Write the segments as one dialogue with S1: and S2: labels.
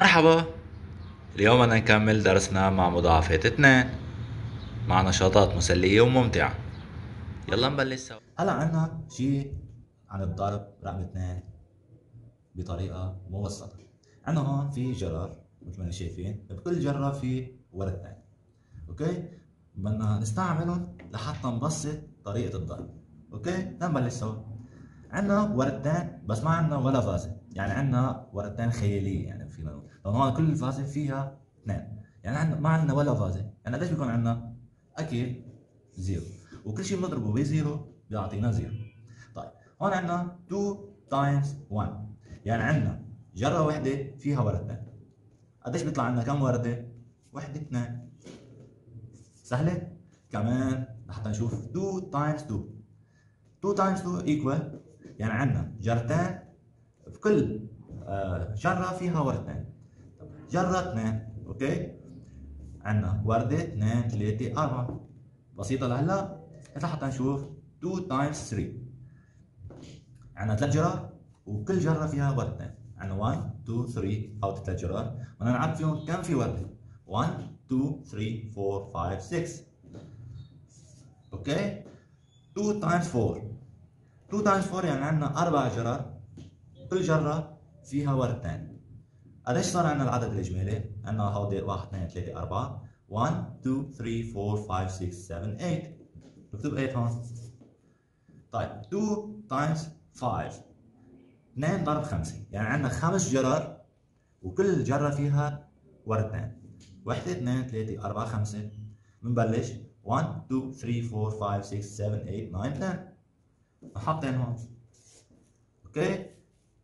S1: مرحبا اليوم بدنا نكمل درسنا مع مضاعفات اثنين مع نشاطات مسلية وممتعة يلا نبلش سوا هلا عنا شيء عن الضرب رقم اثنين بطريقة مبسطة عنا هون في جرار مثل ما شايفين بكل جرة في ورق ثاني اوكي بدنا نستعملهم لحتى نبسط طريقة الضرب اوكي نبلش سوا عنا ورقتين بس ما عنا ولا فازة يعني عندنا ورقتين خياليه يعني فينا نقول لو هون كل فازه فيها اثنين يعني عندنا ما عندنا ولا فازه يعني قديش بيكون عندنا اكيد زيرو وكل شيء بنضربه بزيرو بيعطينا زيرو طيب هون عندنا 2 تايمز 1 يعني عندنا جره وحده فيها وردتين قديش بيطلع عندنا كم ورده وحده اثنين سهله كمان لحتى نشوف 2 تايمز 2 2 تايمز 2 ايكوال يعني عندنا جرتين في كل آه، جره فيها ورد اثنين جره اثنين اوكي عندنا ورده اثنين ثلاثه اربعه بسيطه لهلا لحتى نشوف 2 تايمز 3 عندنا ثلاث جرات وكل جره فيها وردتين عندنا 1 2 3 او ثلاث جرات بدنا نعرف فيهم كم في ورده 1 2 3 4 5 6 اوكي 2 تايمز 4 2 تايمز 4 يعني عندنا اربع جرات كل جره فيها ورد ثاني قديش صار عندنا العدد الاجمالي؟ عندنا هودي 1 2 3 4 1 2 3 4 5 6 7 8 نكتب 8 هون طيب 2 تايمز 5 2 ضرب 5 يعني عندنا خمس جرر وكل جره فيها وردتين وحده 2 3 4 5 بنبلش 1 2 3 4 5 6 7 8 9 10 نحطين هون اوكي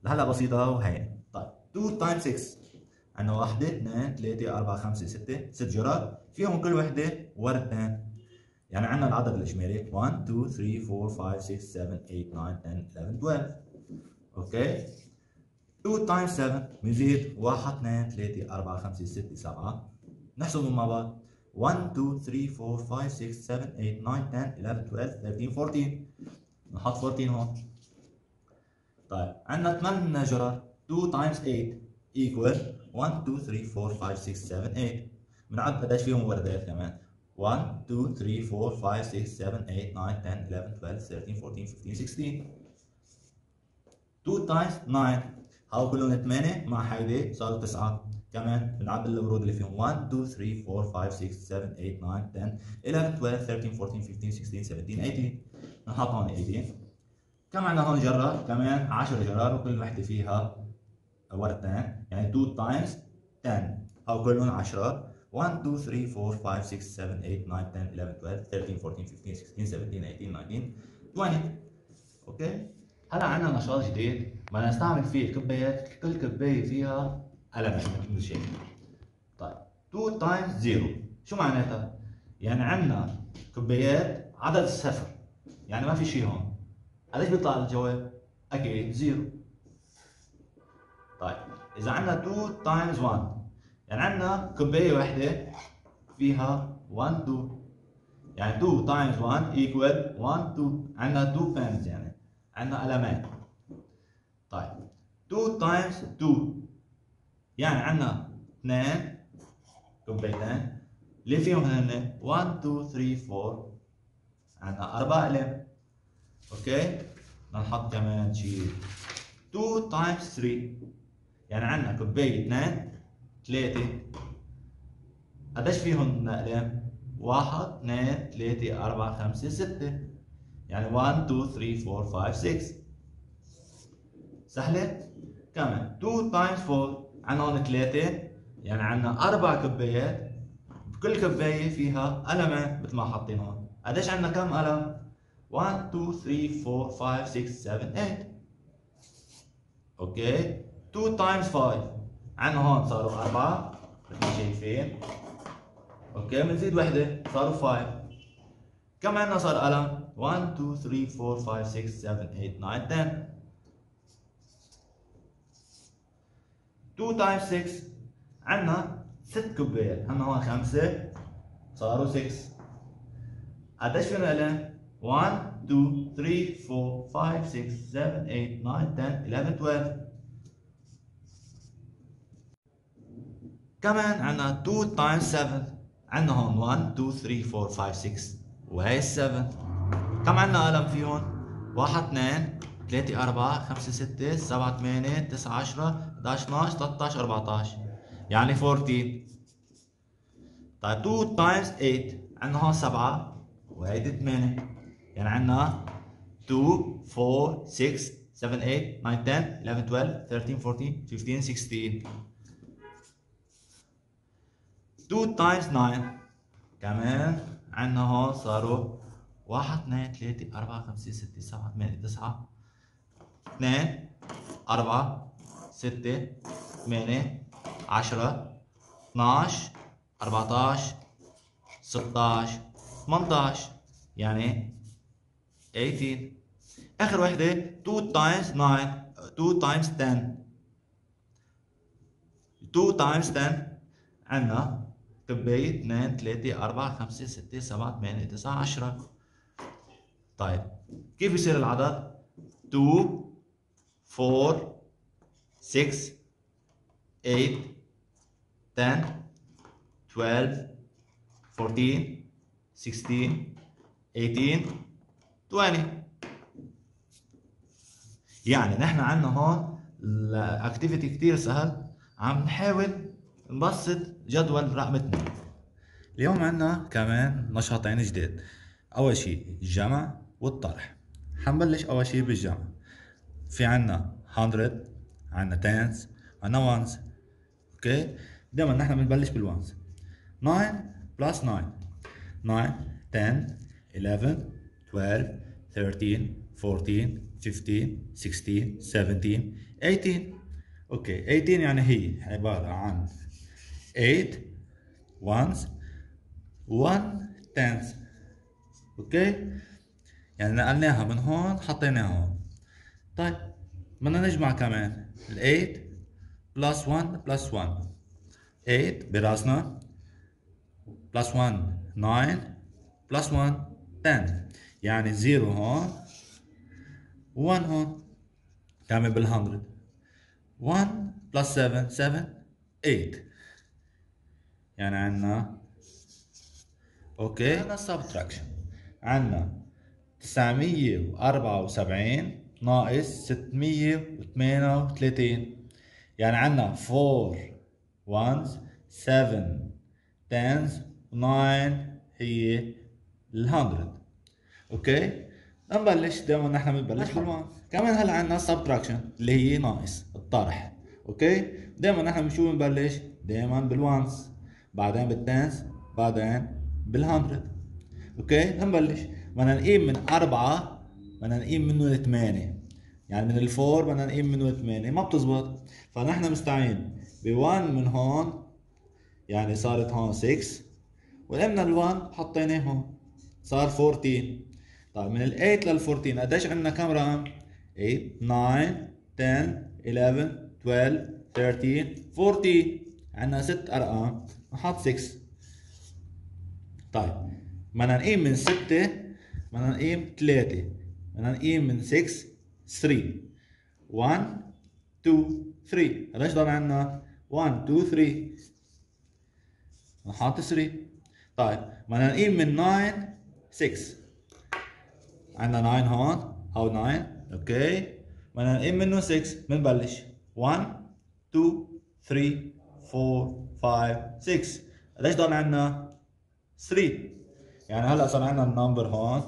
S1: هلا بسيطة وهي طيب 2 تايمز 6 عندنا واحدة اثنين ثلاثة أربعة خمسة ستة ست جرات فيهم كل وحدة وردتين يعني عندنا العدد الإجمالي 1 2 3 4 5 6 7 8 9 10 11 12 أوكي 2 تايمز 7 بنزيد 1 2 3 4 5 6 7 نحسبهم مع بعض 1 2 3 4 5 6 7 8 9 10 11 12 13 14 نحط 14 هون طيب عندنا 8 جرار 2 times 8 equal 1 2 3 4 5 6 7 8 بنعد قداش فيهم وردات كمان 1 2 3 4 5 6 7 8 9 10 11 12 13 14 15 16 2 times 9 هاو كلهم 8 مع هيدي صاروا 9 كمان بنعد الورود اللي فيهم 1 2 3 4 5 6 7 8 9 10 11 12 13 14 15 16 17 18 نحطهم 18 كم عندنا هون جرار؟ كمان يعني؟ 10 جرار وكل وحده فيها ورقتين يعني 2 تايمز 10 او كلهم 10 1 2 3 4 5 6 7 8 9 10 11 12 13 14 15 16 17 18 19 20 اوكي هلا عندنا نشاط جديد بدنا نستعمل فيه كبايات كل كبايه فيها قلم مثل طيب 2 تايمز 0 شو معناتها؟ يعني عندنا كبايات عدد الصفر يعني ما في شيء هون قديش بيطلع الجواب؟ أكيد زيرو طيب إذا عندنا 2 تايمز 1 يعني عندنا كوباية واحدة فيها 1 2 يعني 2 تايمز 1 ايكوال 1 2 عندنا 2 فانز يعني عندنا قلمات طيب 2 تايمز 2 يعني عندنا 2 كوبايتين اللي فيهم هن 1 2 3 4 عندنا اربع قلم اوكي نحط كمان شيء 2 تايمز 3 يعني عندنا كوبايه 2 3 قديش فيهم اقلام؟ 1 2 3 4 5 6 يعني 1 2 3 4 5 6 سهله؟ كمان 2 تايمز 4 عندنا هون 3 يعني عندنا اربع كوبايات بكل كوبايه فيها قلمين مثل ما حاطين هون قديش عندنا كم قلم؟ 1 2 3 4 5 6 7 8 اوكي 2 تايمز 5 عن هون صاروا 4 مثل شايفين اوكي بنزيد وحده صاروا 5 كم عندنا صار قلم 1 2 3 4 5 6 7 8 9 10 2 تايمز 6 عندنا 6 كوبايات هنا هون 5 صاروا 6 قديش فينا قلم 1, 2, 3, 4, 5, 6, 7, 8, 9, 10, 11, 12 كمان عنا 2 times 7 عنا هون 1, 2, 3, 4, 5, 6 وهي 7 كم عنا قلم فيهم؟ 1, 2, 3, 4, 5, 6, 7, 8, 9, 10, 11, 12, 13, 14 يعني 14 طيب 2 times 8 عنا هون 7 وهيدي 8 يعني عندنا 2 4 6 7 8 9 10 11 12 13 14 15 16 2 تايمز 9 كمان عندنا هون صاروا 1 2 3 4 5 6 7 8 9 2 4 6 8 10 12 14 16 18 يعني 18 اخر وحده 2 تايمز 9 2 تايمز 10 2 تايمز 10 عندنا كباية 2 3 4 5 6 7 8 9 10 طيب كيف يصير العدد 2 4 6 8 10 12 14 16 18 20 يعني نحن عندنا هون الاكتيفيتي كتير سهل عم نحاول نبسط جدول 2 اليوم عندنا كمان نشاطين جداد اول شيء الجمع والطرح حنبلش اول شيء بالجمع في عندنا 100 عندنا تنس عندنا وانز اوكي دائما نحن بنبلش بالوانز 9 بلس 9 9 10 11 12 13, 14, 15, 16, 17, 18 اوكي 18 يعني هي عبارة عن 8 ones 1 tens اوكي يعني نقلناها من هون حطيناها هون طيب بدنا نجمع كمان ال 8 بلس 1 بلس 1 8 براسنا بلس 1 9 بلس 1 10 يعني زيرو هون 1 هون تعمل بال100 1 7 7 8 يعني عندنا اوكي عندنا سبتراكشن عندنا 974 ناقص 638 يعني عندنا 4 1 7 10 9 هي ال 100 اوكي نبلش دائما نحن بنبلش بالوان كمان هلا عندنا سبتراكشن اللي هي ناقص الطرح اوكي دائما نحن بنشوف بنبلش دائما بالوانس بعدين بالتنس بعدين بال100 اوكي نبلش بدنا نقيم من أربعة بدنا نقيم منه لثمانية يعني من الفور بدنا نقيم منه لثمانية ما بتزبط فنحن مستعين ب1 من هون يعني صارت هون 6 وقمنا ال1 حطيناه هون صار 14 طيب من ال 8 لل 14 قديش عندنا كم رقم؟ 8 9 10 11 12 13 14 عندنا ست ارقام نحط 6 طيب بدنا نقيم من 6 بدنا نقيم 3 بدنا نقيم من 6 3 1 2 3 قديش ضل عندنا؟ 1 2 3 نحط 3 طيب بدنا نقيم من 9 6 عندنا 9 هون او 9 اوكي بدنا نقيم منه 6 بنبلش 1 2 3 4 5 6 قديش ضل عندنا 3 يعني هلا صار عندنا النمبر هون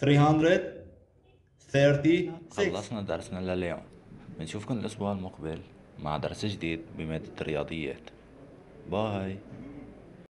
S1: 336 خلصنا درسنا لليوم بنشوفكم الاسبوع المقبل مع درس جديد بمادة الرياضيات باي